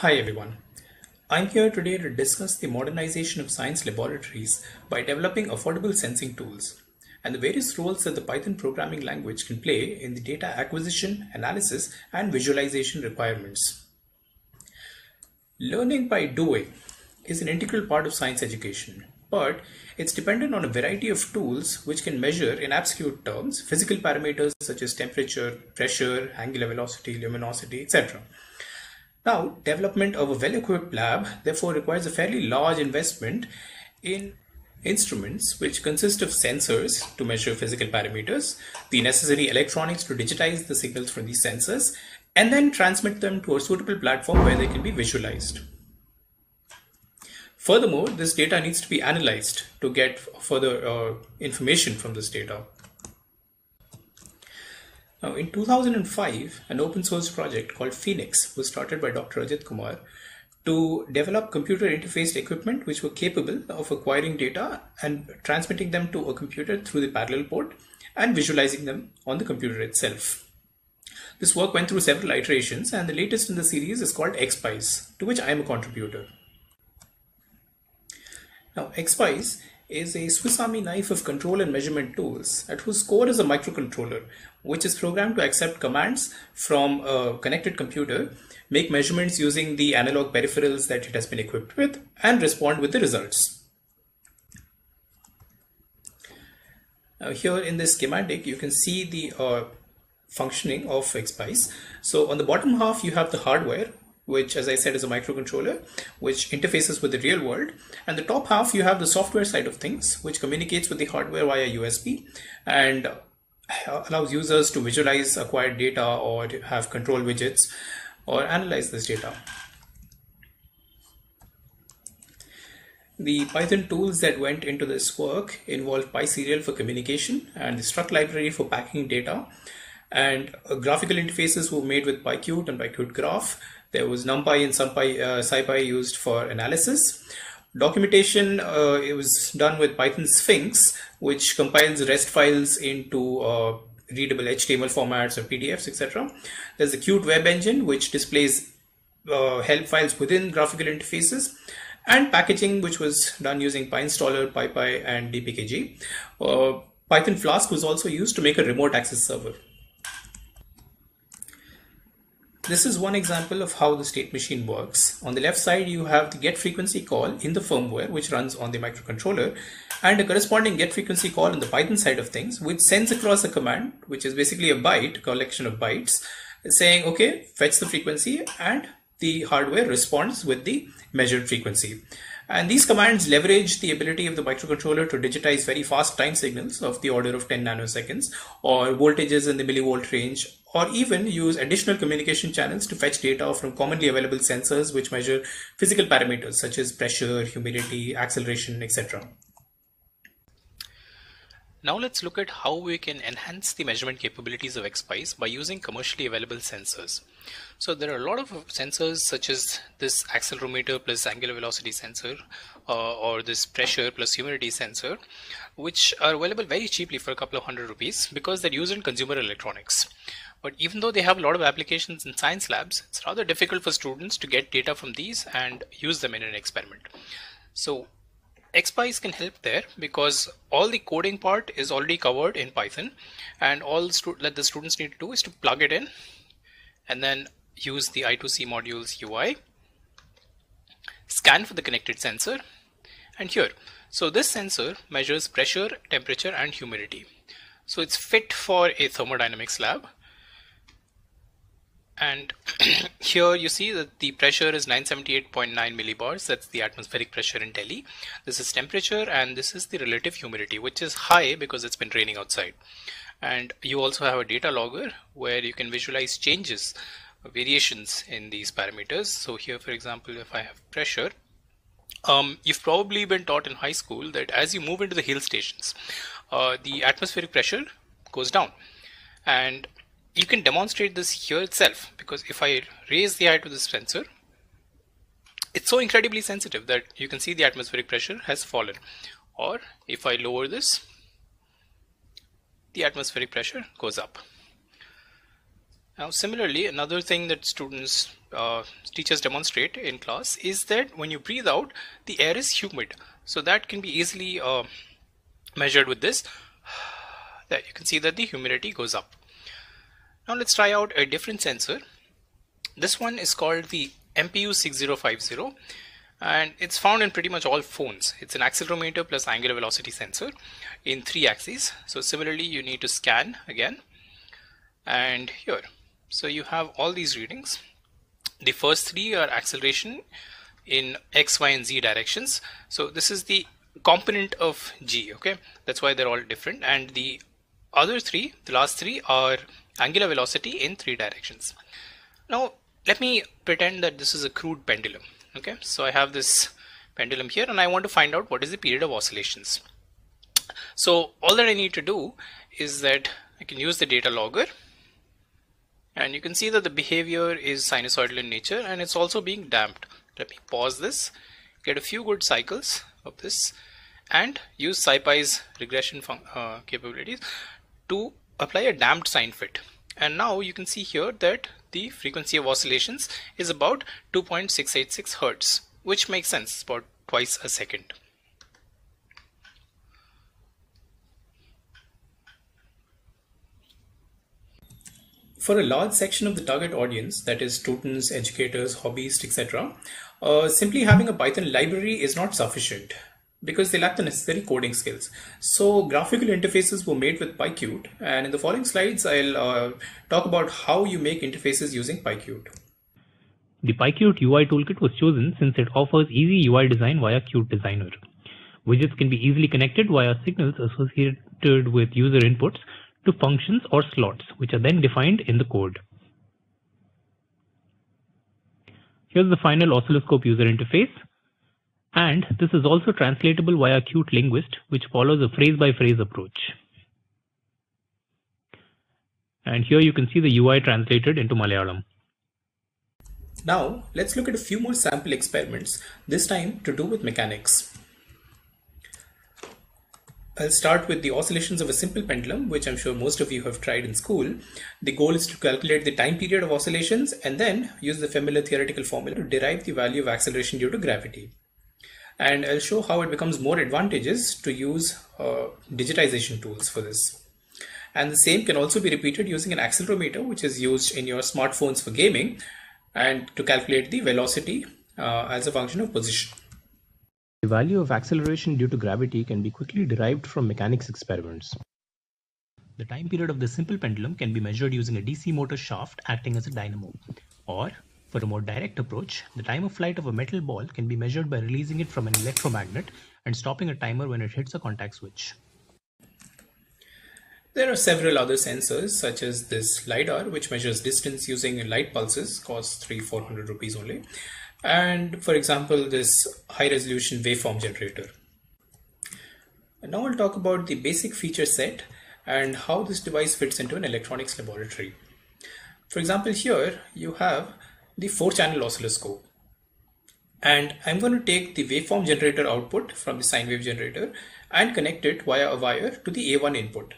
Hi everyone. I'm here today to discuss the modernization of science laboratories by developing affordable sensing tools and the various roles that the Python programming language can play in the data acquisition, analysis, and visualization requirements. Learning by doing is an integral part of science education, but it's dependent on a variety of tools which can measure in absolute terms physical parameters such as temperature, pressure, angular velocity, luminosity, etc. Now, development of a well-equipped lab therefore requires a fairly large investment in instruments which consist of sensors to measure physical parameters, the necessary electronics to digitize the signals from these sensors, and then transmit them to a suitable platform where they can be visualized. Furthermore, this data needs to be analyzed to get further uh, information from this data. Now, in 2005, an open source project called Phoenix was started by Dr. Ajit Kumar to develop computer interfaced equipment which were capable of acquiring data and transmitting them to a computer through the parallel port and visualizing them on the computer itself. This work went through several iterations and the latest in the series is called ExpEYES, to which I am a contributor. Now, ExpEYES is a Swiss Army knife of control and measurement tools at whose core is a microcontroller, which is programmed to accept commands from a connected computer, make measurements using the analog peripherals that it has been equipped with, and respond with the results. Now here in this schematic, you can see the uh, functioning of ExpEYES. So on the bottom half, you have the hardware, which as I said is a microcontroller, which interfaces with the real world. And the top half, you have the software side of things, which communicates with the hardware via USB and allows users to visualize acquired data or have control widgets or analyze this data. The Python tools that went into this work involved PySerial for communication and the struct library for packing data and uh, graphical interfaces were made with PyQt and PyQt Graph there was NumPy and SumPy, uh, SciPy used for analysis. Documentation, uh, it was done with Python Sphinx, which compiles REST files into uh, readable HTML formats or PDFs, etc. There's the Qt web engine, which displays uh, help files within graphical interfaces and packaging, which was done using PyInstaller, PyPI, and DPKG. Uh, Python Flask was also used to make a remote access server. This is one example of how the state machine works. On the left side, you have the get frequency call in the firmware, which runs on the microcontroller, and a corresponding get frequency call on the Python side of things, which sends across a command, which is basically a byte, collection of bytes, saying, okay, fetch the frequency, and the hardware responds with the measured frequency. And these commands leverage the ability of the microcontroller to digitize very fast time signals of the order of 10 nanoseconds or voltages in the millivolt range or even use additional communication channels to fetch data from commonly available sensors which measure physical parameters such as pressure, humidity, acceleration, etc. Now let's look at how we can enhance the measurement capabilities of ExpEYES by using commercially available sensors. So there are a lot of sensors such as this accelerometer plus angular velocity sensor uh, or this pressure plus humidity sensor which are available very cheaply for a couple of hundred rupees because they're used in consumer electronics. But even though they have a lot of applications in science labs, it's rather difficult for students to get data from these and use them in an experiment. So ExpEYES can help there because all the coding part is already covered in Python and all that the students need to do is to plug it in and then use the I2C modules UI, scan for the connected sensor and here. So this sensor measures pressure, temperature and humidity. So it's fit for a thermodynamics lab and here you see that the pressure is 978.9 millibars. That's the atmospheric pressure in Delhi. This is temperature and this is the relative humidity which is high because it's been raining outside. And you also have a data logger where you can visualize changes variations in these parameters. So here for example if I have pressure um, you've probably been taught in high school that as you move into the hill stations uh, the atmospheric pressure goes down. And you can demonstrate this here itself because if I raise the eye to this sensor it's so incredibly sensitive that you can see the atmospheric pressure has fallen or if I lower this the atmospheric pressure goes up now similarly another thing that students uh, teachers demonstrate in class is that when you breathe out, the air is humid. So that can be easily uh, measured with this. There you can see that the humidity goes up. Now let's try out a different sensor. This one is called the MPU6050 and it's found in pretty much all phones. It's an accelerometer plus angular velocity sensor in three axes. So similarly, you need to scan again and here. So you have all these readings. The first three are acceleration in X, Y, and Z directions. So this is the component of G, okay? That's why they're all different. And the other three, the last three are angular velocity in three directions. Now, let me pretend that this is a crude pendulum. Okay, so I have this pendulum here and I want to find out what is the period of oscillations. So all that I need to do is that I can use the data logger and you can see that the behavior is sinusoidal in nature and it's also being damped. Let me pause this, get a few good cycles of this and use SciPy's regression uh, capabilities to apply a damped sine fit and now you can see here that the frequency of oscillations is about 2.686 Hertz which makes sense about twice a second. For a large section of the target audience, that is students, educators, hobbyists, etc., uh, simply having a Python library is not sufficient because they lack the necessary coding skills. So graphical interfaces were made with PyQt and in the following slides I'll uh, talk about how you make interfaces using PyQt. The PyQt UI toolkit was chosen since it offers easy UI design via Qt Designer. Widgets can be easily connected via signals associated with user inputs to functions or slots, which are then defined in the code. Here's the final oscilloscope user interface. And this is also translatable via Qt Linguist, which follows a phrase-by-phrase -phrase approach. And here you can see the UI translated into Malayalam. Now, let's look at a few more sample experiments, this time to do with mechanics. I'll start with the oscillations of a simple pendulum, which I'm sure most of you have tried in school. The goal is to calculate the time period of oscillations and then use the familiar theoretical formula to derive the value of acceleration due to gravity and I'll show how it becomes more advantageous to use uh, digitization tools for this. And the same can also be repeated using an accelerometer, which is used in your smartphones for gaming and to calculate the velocity uh, as a function of position. The value of acceleration due to gravity can be quickly derived from mechanics experiments. The time period of the simple pendulum can be measured using a DC motor shaft acting as a dynamo, or for a more direct approach, the time of flight of a metal ball can be measured by releasing it from an electromagnet and stopping a timer when it hits a contact switch. There are several other sensors such as this LiDAR which measures distance using light pulses costs 3-400 rupees only and for example this high resolution waveform generator. And now I'll talk about the basic feature set and how this device fits into an electronics laboratory. For example here you have the 4 channel oscilloscope and I'm going to take the waveform generator output from the sine wave generator and connect it via a wire to the A1 input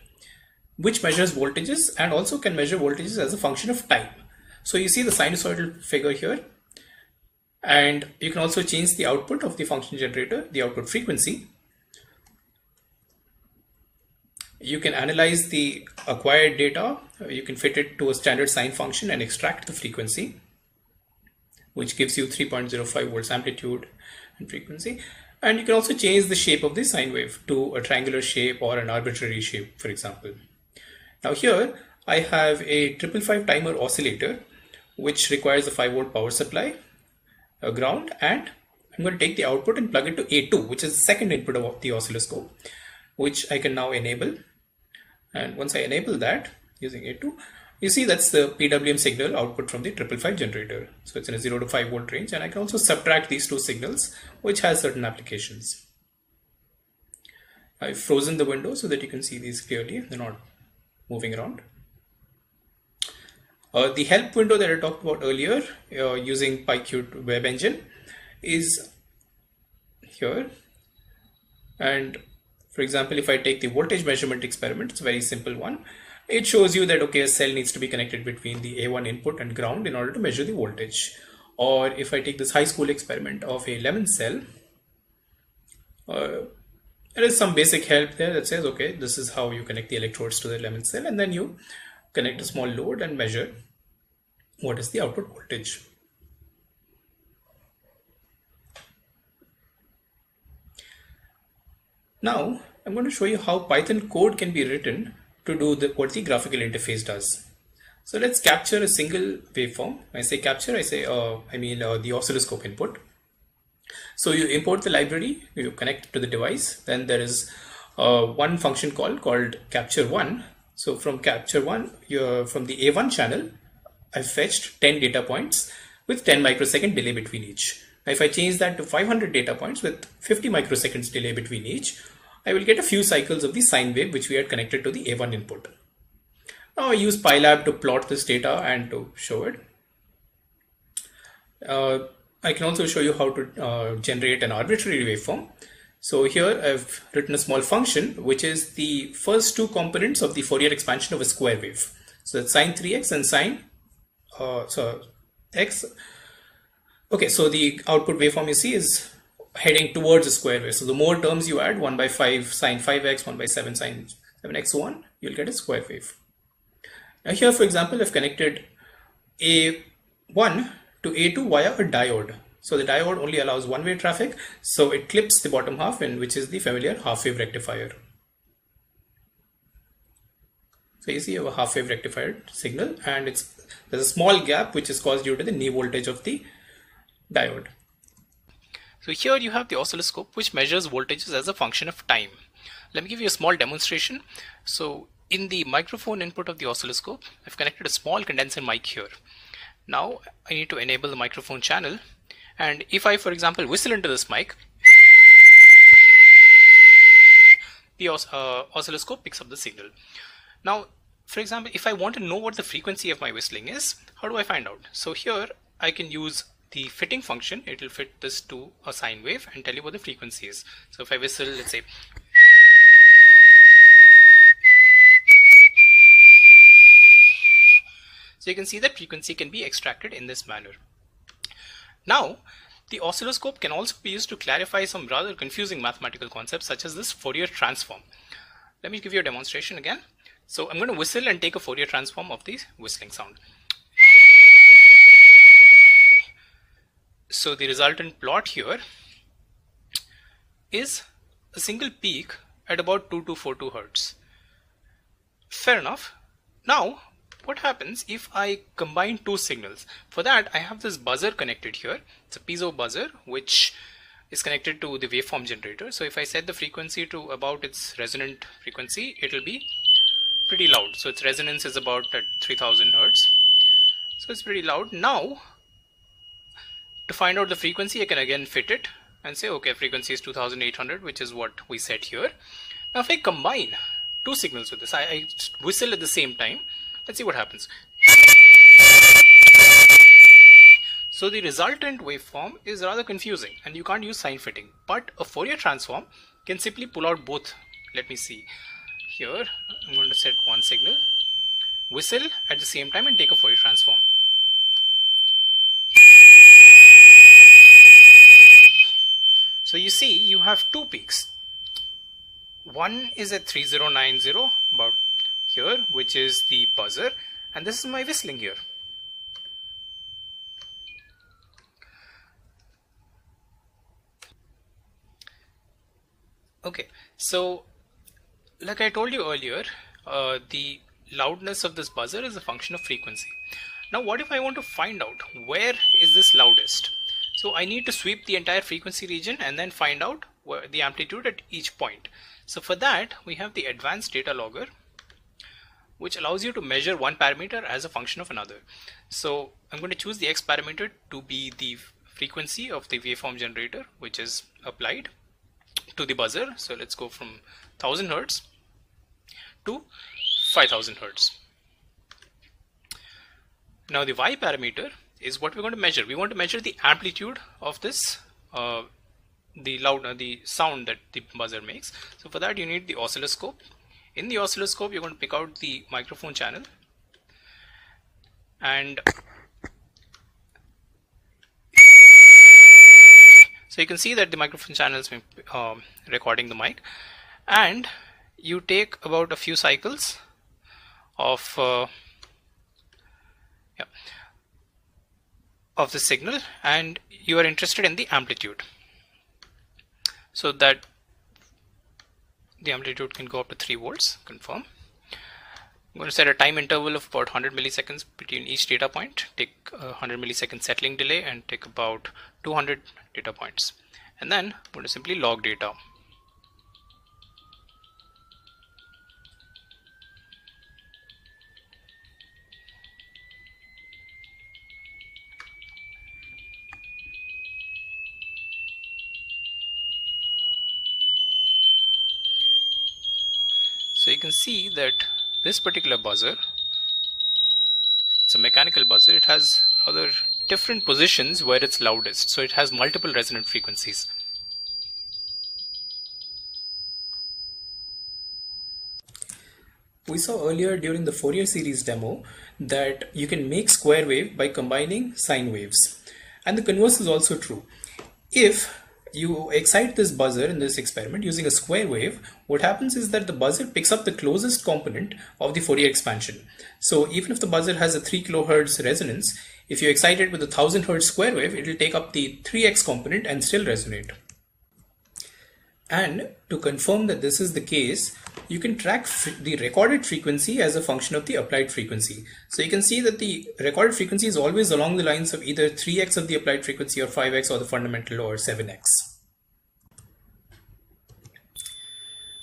which measures voltages and also can measure voltages as a function of time. So you see the sinusoidal figure here and you can also change the output of the function generator, the output frequency. You can analyze the acquired data, you can fit it to a standard sine function and extract the frequency which gives you 3.05 volts amplitude and frequency. And you can also change the shape of the sine wave to a triangular shape or an arbitrary shape, for example. Now here I have a 555 timer oscillator, which requires a 5 volt power supply, a ground, and I'm going to take the output and plug it to A2, which is the second input of the oscilloscope, which I can now enable. And once I enable that using A2, you see that's the PWM signal output from the 555 generator. So it's in a 0 to 5 volt range and I can also subtract these two signals which has certain applications. I've frozen the window so that you can see these clearly. They're not moving around. Uh, the help window that I talked about earlier uh, using PyQt web engine is here. And for example, if I take the voltage measurement experiment, it's a very simple one it shows you that okay a cell needs to be connected between the A1 input and ground in order to measure the voltage. or if I take this high school experiment of a lemon cell, uh, there is some basic help there that says, okay, this is how you connect the electrodes to the lemon cell, and then you connect a small load and measure what is the output voltage. Now, I'm going to show you how Python code can be written to do the, what the graphical interface does. So let's capture a single waveform. When I say capture, I say, uh, I mean uh, the oscilloscope input. So you import the library, you connect to the device, then there is uh, one function call called capture one. So from capture one, you're from the A1 channel, I fetched 10 data points with 10 microsecond delay between each. Now if I change that to 500 data points with 50 microseconds delay between each, I will get a few cycles of the sine wave which we had connected to the A1 input. Now I use Pylab to plot this data and to show it. Uh, I can also show you how to uh, generate an arbitrary waveform. So here I've written a small function which is the first two components of the Fourier expansion of a square wave. So that's sine 3x and sine uh, so x. Okay, so the output waveform you see is heading towards a square wave. So the more terms you add, 1 by 5 sine 5x, 1 by 7 sine 7x, so on, you'll get a square wave. Now here, for example, I've connected A1 to A2 via a diode. So the diode only allows one-way traffic, so it clips the bottom half in which is the familiar half-wave rectifier. So you see you have a half-wave rectifier signal and it's there's a small gap which is caused due to the knee voltage of the diode. So here you have the oscilloscope which measures voltages as a function of time. Let me give you a small demonstration. So in the microphone input of the oscilloscope, I've connected a small condenser mic here. Now I need to enable the microphone channel and if I for example whistle into this mic, the os uh, oscilloscope picks up the signal. Now for example, if I want to know what the frequency of my whistling is, how do I find out? So here I can use the fitting function. It will fit this to a sine wave and tell you what the frequency is. So if I whistle, let's say, so you can see that frequency can be extracted in this manner. Now, the oscilloscope can also be used to clarify some rather confusing mathematical concepts such as this Fourier transform. Let me give you a demonstration again. So I'm going to whistle and take a Fourier transform of the whistling sound. So the resultant plot here is a single peak at about 2242 Hertz. Fair enough. Now, what happens if I combine two signals? For that, I have this buzzer connected here. It's a piezo buzzer, which is connected to the waveform generator. So if I set the frequency to about its resonant frequency, it will be pretty loud. So its resonance is about at 3000 hertz. So it's pretty loud. Now, to find out the frequency, I can again fit it and say, okay, frequency is 2800, which is what we set here. Now, if I combine two signals with this, I, I whistle at the same time. Let's see what happens. So the resultant waveform is rather confusing and you can't use sine fitting. But a Fourier transform can simply pull out both. Let me see here I'm going to set one signal whistle at the same time and take a Fourier transform so you see you have two peaks one is at 3090 about here which is the buzzer and this is my whistling here okay so like I told you earlier, uh, the loudness of this buzzer is a function of frequency. Now what if I want to find out where is this loudest? So I need to sweep the entire frequency region and then find out the amplitude at each point. So for that we have the advanced data logger which allows you to measure one parameter as a function of another. So I'm going to choose the x parameter to be the frequency of the waveform generator which is applied to the buzzer. So let's go from 1000 hertz to 5000 hertz. Now the y parameter is what we're going to measure. We want to measure the amplitude of this, uh, the loud, uh, the sound that the buzzer makes. So for that you need the oscilloscope. In the oscilloscope you're going to pick out the microphone channel and So you can see that the microphone channel is um, recording the mic and you take about a few cycles of uh, yeah, of the signal and you are interested in the amplitude. So that the amplitude can go up to 3 volts confirm. I'm going to set a time interval of about 100 milliseconds between each data point. Take a 100 millisecond settling delay and take about 200 data points. And then I'm going to simply log data So you can see that this particular buzzer, it's a mechanical buzzer, it has other different positions where it's loudest. So it has multiple resonant frequencies. We saw earlier during the Fourier series demo that you can make square wave by combining sine waves. And the converse is also true. If you excite this buzzer in this experiment using a square wave, what happens is that the buzzer picks up the closest component of the Fourier expansion. So even if the buzzer has a 3 kilohertz resonance, if you excite it with a 1000 hertz square wave, it will take up the 3x component and still resonate. And to confirm that this is the case, you can track the recorded frequency as a function of the applied frequency. So you can see that the recorded frequency is always along the lines of either 3x of the applied frequency or 5x or the fundamental or 7x.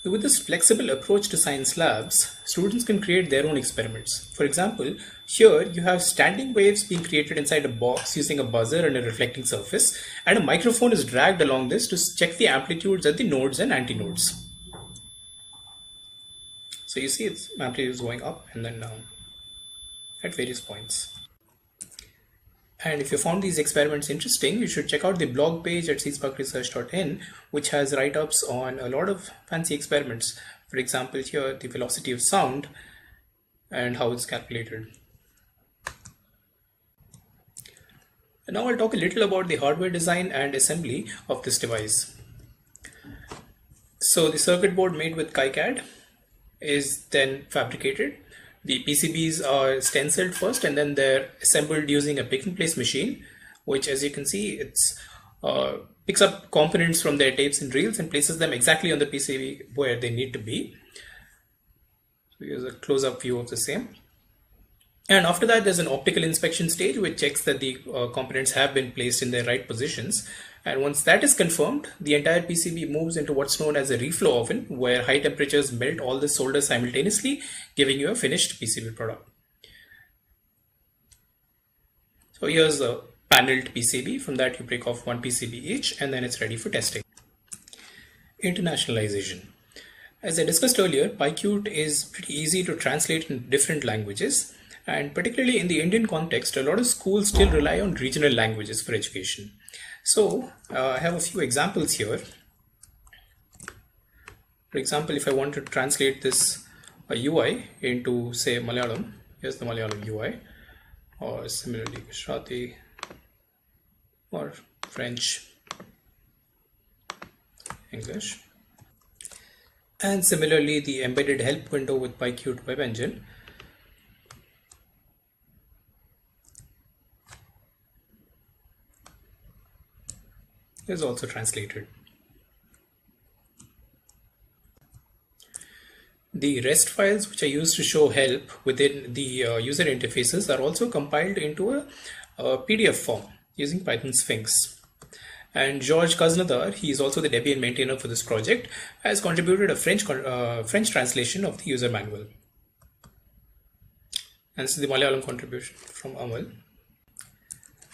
With this flexible approach to science labs, students can create their own experiments. For example, here you have standing waves being created inside a box using a buzzer and a reflecting surface, and a microphone is dragged along this to check the amplitudes at the nodes and antinodes. So you see its amplitude is going up and then down at various points. And if you found these experiments interesting, you should check out the blog page at csparkresearch.in, which has write-ups on a lot of fancy experiments. For example, here the velocity of sound and how it's calculated. And now I'll talk a little about the hardware design and assembly of this device. So the circuit board made with KiCad is then fabricated. The PCBs are stenciled first and then they're assembled using a pick and place machine, which as you can see, it's uh, picks up components from their tapes and reels and places them exactly on the PCB where they need to be. So here's a close-up view of the same. And after that, there's an optical inspection stage which checks that the uh, components have been placed in their right positions. And once that is confirmed, the entire PCB moves into what's known as a reflow oven, where high temperatures melt all the solder simultaneously, giving you a finished PCB product. So here's a paneled PCB. From that, you break off one PCB each, and then it's ready for testing. Internationalization. As I discussed earlier, PyQt is pretty easy to translate in different languages. And particularly in the Indian context, a lot of schools still rely on regional languages for education. So uh, I have a few examples here. For example, if I want to translate this uh, UI into say Malayalam, here's the Malayalam UI, or similarly Gujarati or French, English. And similarly, the embedded help window with PyQt Web Engine is also translated. The REST files which are used to show help within the uh, user interfaces are also compiled into a, a, PDF form using Python Sphinx. And Georges Khaznadar, he is also the Debian maintainer for this project, has contributed a French, uh, French translation of the user manual. And this is the Malayalam contribution from Amal.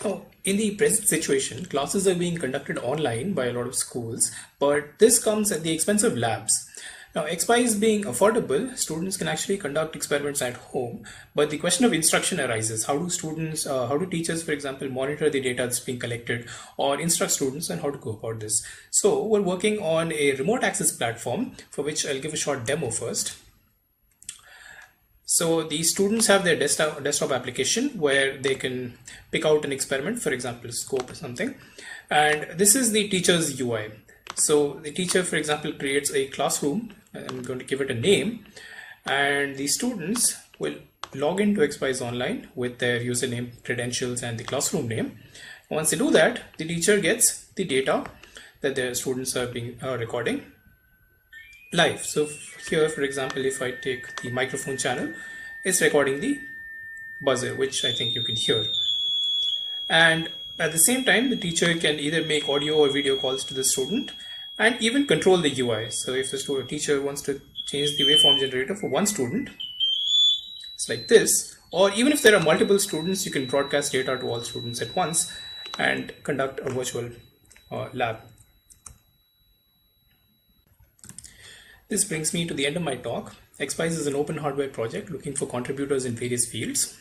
Oh, in the present situation, classes are being conducted online by a lot of schools, but this comes at the expense of labs. Now, ExpEYES being affordable, students can actually conduct experiments at home, but the question of instruction arises. How do students, uh, how do teachers, for example, monitor the data that's being collected or instruct students on how to go about this? So we're working on a remote access platform for which I'll give a short demo first. So the students have their desktop, desktop application where they can pick out an experiment, for example, scope or something. And this is the teacher's UI. So the teacher, for example, creates a classroom. I'm going to give it a name. And the students will log into Expeyes Online with their username, credentials, and the classroom name. Once they do that, the teacher gets the data that the students are being recording live. So here, for example, if I take the microphone channel, it's recording the buzzer, which I think you can hear. And at the same time, the teacher can either make audio or video calls to the student and even control the UI. So if the student teacher wants to change the waveform generator for one student, it's like this. Or even if there are multiple students, you can broadcast data to all students at once and conduct a virtual uh, lab. This brings me to the end of my talk. Expeyes is an open hardware project looking for contributors in various fields.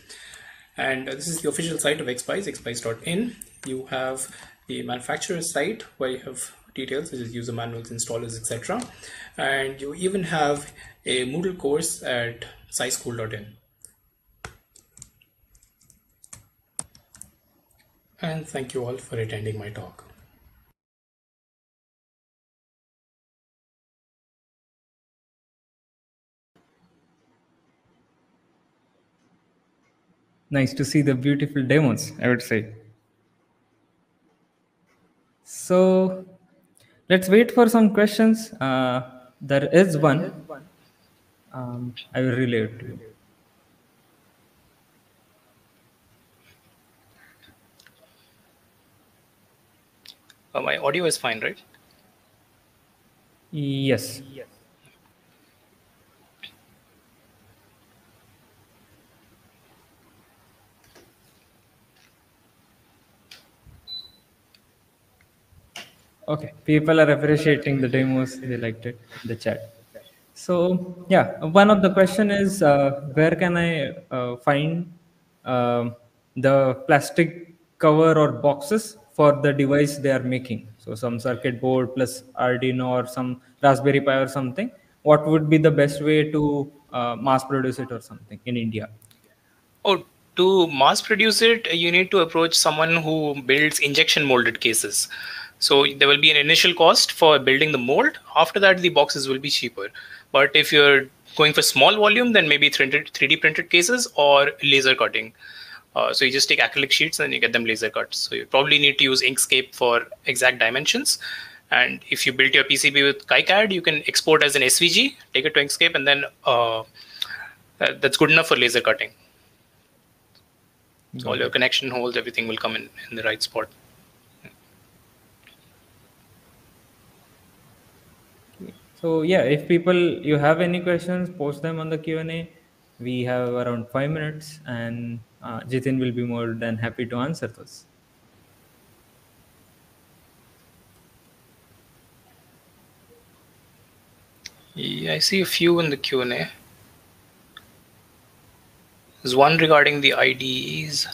And uh, this is the official site of Expeyes, expeyes.in. You have the manufacturer's site where you have details such as user manuals, installers, etc. And you even have a Moodle course at scischool.in. And thank you all for attending my talk. Nice to see the beautiful demos, I would say. So let's wait for some questions. Uh, there is one. Um, I will relay it to you. Uh, my audio is fine, right? Yes. yes. Okay, people are appreciating the demos. They liked it in the chat. So yeah, one of the question is uh, where can I uh, find uh, the plastic cover or boxes for the device they are making? So some circuit board plus Arduino or some Raspberry Pi or something. What would be the best way to uh, mass produce it or something in India? Oh, to mass produce it, you need to approach someone who builds injection molded cases. So there will be an initial cost for building the mold. After that, the boxes will be cheaper. But if you're going for small volume, then maybe 3D printed cases or laser cutting. Uh, so you just take acrylic sheets and you get them laser cut. So you probably need to use Inkscape for exact dimensions. And if you build your PCB with KiCad, you can export as an SVG, take it to Inkscape, and then uh, that's good enough for laser cutting. All your connection holes, everything will come in, in the right spot. So yeah, if people you have any questions, post them on the Q and A. We have around five minutes, and uh, Jithin will be more than happy to answer those. Yeah, I see a few in the Q and A. There's one regarding the IDEs.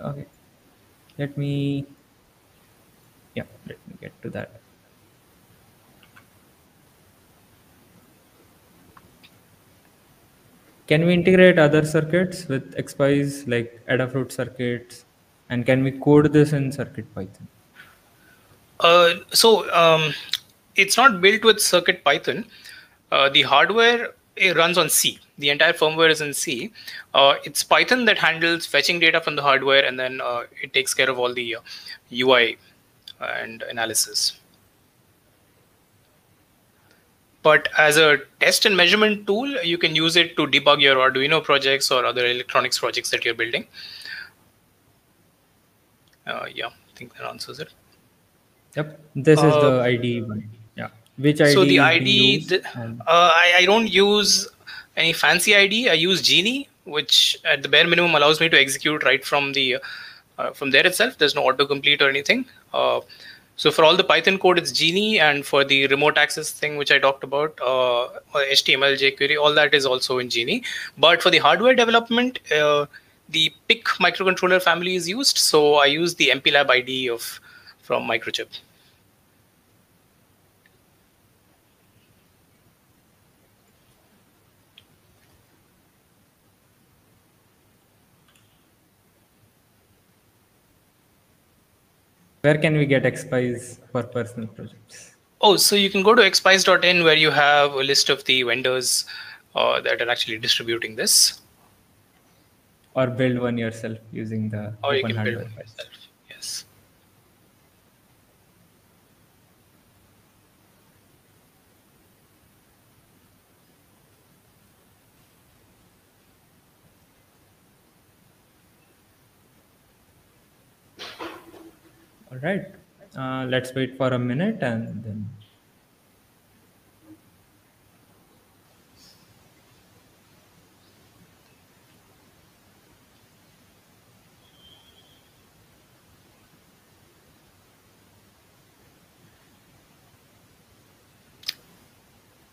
Okay, let me yeah let me get to that. Can we integrate other circuits with Expeyes like Adafruit circuits? And can we code this in circuit python? Uh, so um, it's not built with circuit python. Uh, the hardware it runs on c. The entire firmware is in c. Uh, it's python that handles fetching data from the hardware and then uh, it takes care of all the ui uh, and analysis. But as a test and measurement tool, you can use it to debug your Arduino projects or other electronics projects that you're building. Uh, yeah, I think that answers it. Yep, this is the uh, IDE one. Yeah, which IDE? So the IDE, the, uh, I, I don't use any fancy ID. I use Geany, which at the bare minimum allows me to execute right from the uh, from there itself. There's no autocomplete or anything. Uh, so for all the Python code, it's Geany, and for the remote access thing, which I talked about, uh, HTML, jQuery, all that is also in Geany. But for the hardware development, uh, the PIC microcontroller family is used. So I use the MPLAB IDE of from Microchip. Where can we get ExpEYES for personal projects? Oh, so you can go to expeyes.in where you have a list of the vendors uh, that are actually distributing this. Or build one yourself using the Or you open hardware. build one yourself. Yes. All right. Uh, let's wait for a minute and then.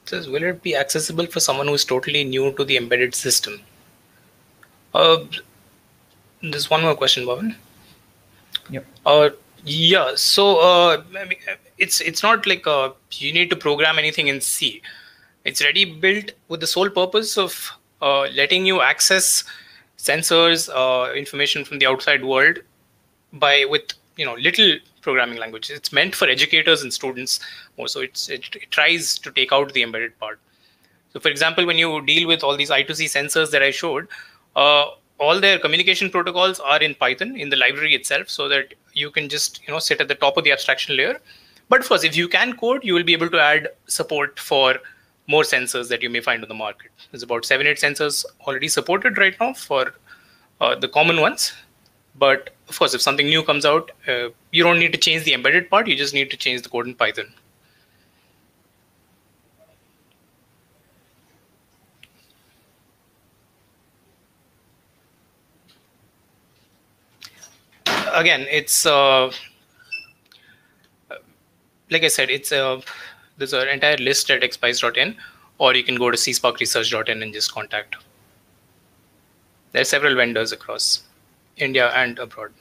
Says, will it be accessible for someone who is totally new to the embedded system? Uh, there's one more question, Bhavan. Yep. Uh, yeah. So uh, I mean, it's it's not like uh, you need to program anything in C. It's already built with the sole purpose of uh, letting you access sensors, uh, information from the outside world by with you know little programming language. It's meant for educators and students more. So it's it, it tries to take out the embedded part. So for example, when you deal with all these I2C sensors that I showed, uh, all their communication protocols are in Python in the library itself, so that you can just you know sit at the top of the abstraction layer. But of course, if you can code, you will be able to add support for more sensors that you may find on the market. There's about seven, eight sensors already supported right now for uh, the common ones. But of course, if something new comes out, uh, you don't need to change the embedded part. You just need to change the code in Python. Again, it's uh, like I said, it's a there's an entire list at expeyes.in, or you can go to csparkresearch.in and just contact. There are several vendors across India and abroad.